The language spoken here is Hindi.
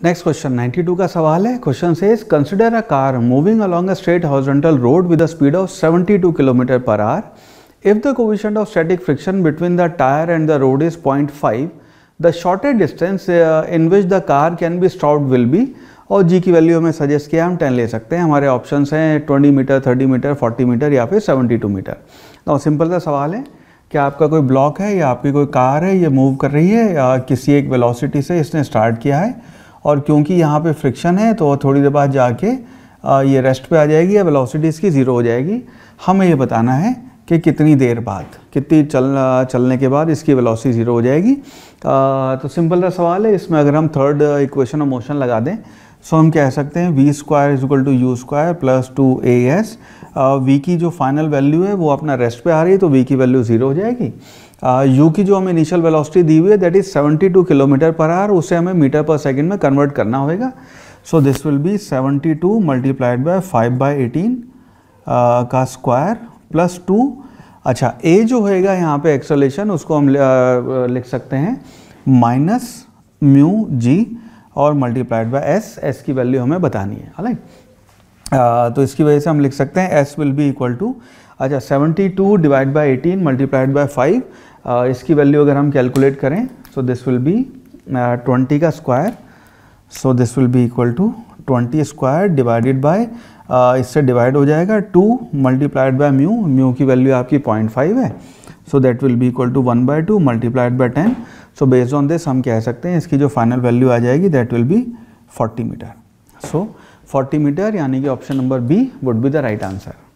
नेक्स्ट क्वेश्चन 92 का सवाल है। Question says consider a car moving along a straight horizontal road with a speed of 72 kilometre per hour if the coefficient of static friction between the tyre and the road is 0.5 the shortest distance in which the car can be stop will be और जी की वैल्यू हमें सजेस्ट किया, हम 10 ले सकते हैं। हमारे ऑप्शन हैं 20 मीटर 30 मीटर 40 मीटर या फिर 72 मीटर तो सिंपल सा सवाल है, क्या आपका कोई ब्लॉक है या आपकी कोई कार है, ये मूव कर रही है या किसी एक वेलोसिटी से इसने स्टार्ट किया है? और क्योंकि यहाँ पे फ्रिक्शन है तो थोड़ी देर बाद जाके ये रेस्ट पे आ जाएगी या वेलोसिटी इसकी ज़ीरो हो जाएगी। हमें ये बताना है कि कितनी देर बाद कितनी चल चलने के बाद इसकी वेलोसिटी ज़ीरो हो जाएगी। आ, तो सिंपल सा सवाल है इसमें अगर हम थर्ड इक्वेशन ऑफ़ मोशन लगा दें सो हम कह सकते हैं v square is equal to u square plus two a s v की जो फाइनल वैल्यू है वो अपना रेस्ट पे आ रही है तो वी की वैल्यू ज़ीरो हो जाएगी। यू की जो हमें इनिशियल वेलोसिटी दी हुई है that is 72 kilometre per hour उसे हमें मीटर पर सेकंड में कन्वर्ट करना होगा so this will be 72 multiplied by 5 by 18 का स्क्वायर प्लस टू अच्छा ए जो होएगा यहाँ पे एक्सलेशन उसको हम लिख सकते हैं। माइनस म्यू जी और मल्टीप्लाइड बाय एस एस की वैल्यू हमें बतानी है हालाँकि तो इसकी वजह से हम लिख सकते हैं S will be equal to अच्छा 72 डिवाइड बाय 18 मल्टीप्लाइड बाय 5 इसकी वैल्यू अगर हम कैलकुलेट करें सो दिस विल बी 20 का square so this will be equal to 20 square divided by इससे डिवाइड हो जाएगा 2 मल्टीप्लाइड बाय म्यू म्यू की वैल्यू आपकी 0.5 है so that will be equal to one by two multiplied by ten so based on this हम कह सकते हैं इसकी जो फाइनल वैल्यू आ जाएगी that will be 40 metre so 40 metre यानी कि option number B would be the right answer